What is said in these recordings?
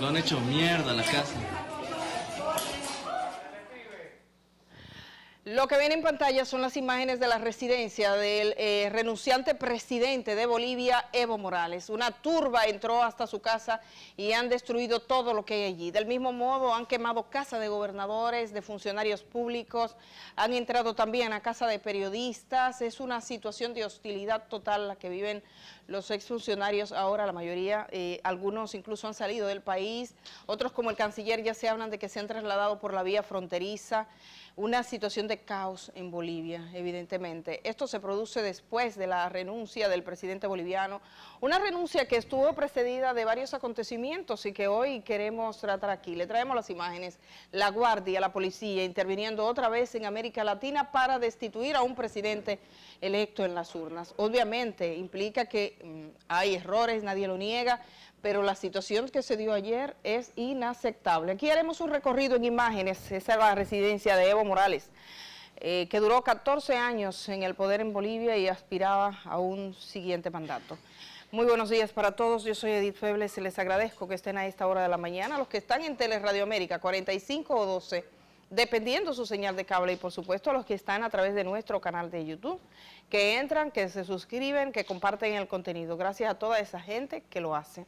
Lo han hecho mierda la casa. Lo que viene en pantalla son las imágenes de la residencia del eh, renunciante presidente de Bolivia, Evo Morales. Una turba entró hasta su casa y han destruido todo lo que hay allí. Del mismo modo han quemado casa de gobernadores, de funcionarios públicos, han entrado también a casa de periodistas. Es una situación de hostilidad total la que viven los exfuncionarios ahora, la mayoría, eh, algunos incluso han salido del país, otros como el canciller ya se hablan de que se han trasladado por la vía fronteriza una situación de caos en Bolivia, evidentemente. Esto se produce después de la renuncia del presidente boliviano, una renuncia que estuvo precedida de varios acontecimientos y que hoy queremos tratar aquí. Le traemos las imágenes, la guardia, la policía interviniendo otra vez en América Latina para destituir a un presidente electo en las urnas. Obviamente implica que mm, hay errores, nadie lo niega, pero la situación que se dio ayer es inaceptable. Aquí haremos un recorrido en imágenes, esa es la residencia de Evo Morales, eh, que duró 14 años en el poder en Bolivia y aspiraba a un siguiente mandato. Muy buenos días para todos, yo soy Edith Febles les agradezco que estén a esta hora de la mañana, los que están en Teleradio América 45 o 12, dependiendo su señal de cable y por supuesto los que están a través de nuestro canal de YouTube, que entran, que se suscriben, que comparten el contenido. Gracias a toda esa gente que lo hace.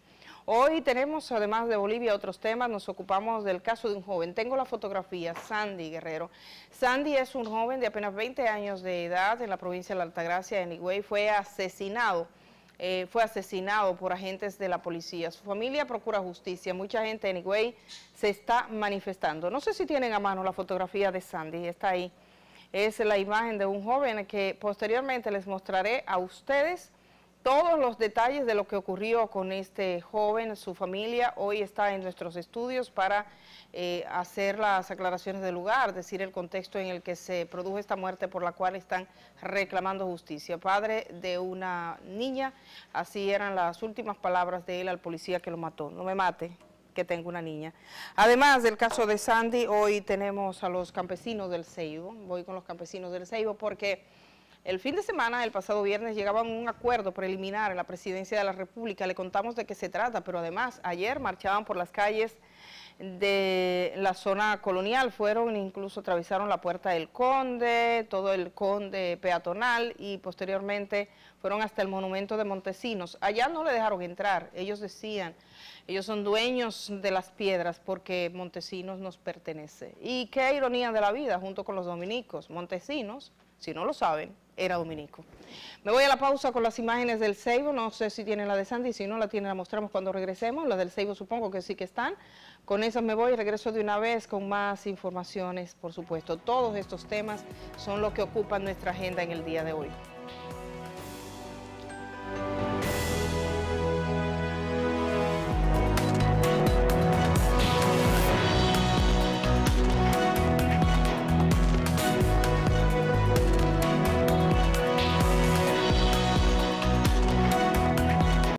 Hoy tenemos, además de Bolivia, otros temas. Nos ocupamos del caso de un joven. Tengo la fotografía, Sandy Guerrero. Sandy es un joven de apenas 20 años de edad en la provincia de la Altagracia, en Higüey. Fue asesinado. Eh, fue asesinado por agentes de la policía. Su familia procura justicia. Mucha gente en Higüey se está manifestando. No sé si tienen a mano la fotografía de Sandy. Está ahí. Es la imagen de un joven que posteriormente les mostraré a ustedes todos los detalles de lo que ocurrió con este joven, su familia, hoy está en nuestros estudios para eh, hacer las aclaraciones del lugar, decir el contexto en el que se produjo esta muerte por la cual están reclamando justicia. Padre de una niña, así eran las últimas palabras de él al policía que lo mató. No me mate, que tengo una niña. Además del caso de Sandy, hoy tenemos a los campesinos del Ceibo. Voy con los campesinos del Ceibo porque el fin de semana, el pasado viernes, llegaban un acuerdo preliminar en la presidencia de la República. Le contamos de qué se trata, pero además ayer marchaban por las calles de la zona colonial, fueron incluso atravesaron la Puerta del Conde, todo el Conde peatonal y posteriormente fueron hasta el monumento de Montesinos. Allá no le dejaron entrar, ellos decían, ellos son dueños de las piedras porque Montesinos nos pertenece. Y qué ironía de la vida, junto con los dominicos, Montesinos, si no lo saben, era dominico. Me voy a la pausa con las imágenes del Seibo, no sé si tienen la de Sandy, si no la tienen la mostramos cuando regresemos, la del Seibo supongo que sí que están. Con esas me voy y regreso de una vez con más informaciones, por supuesto. Todos estos temas son los que ocupan nuestra agenda en el día de hoy.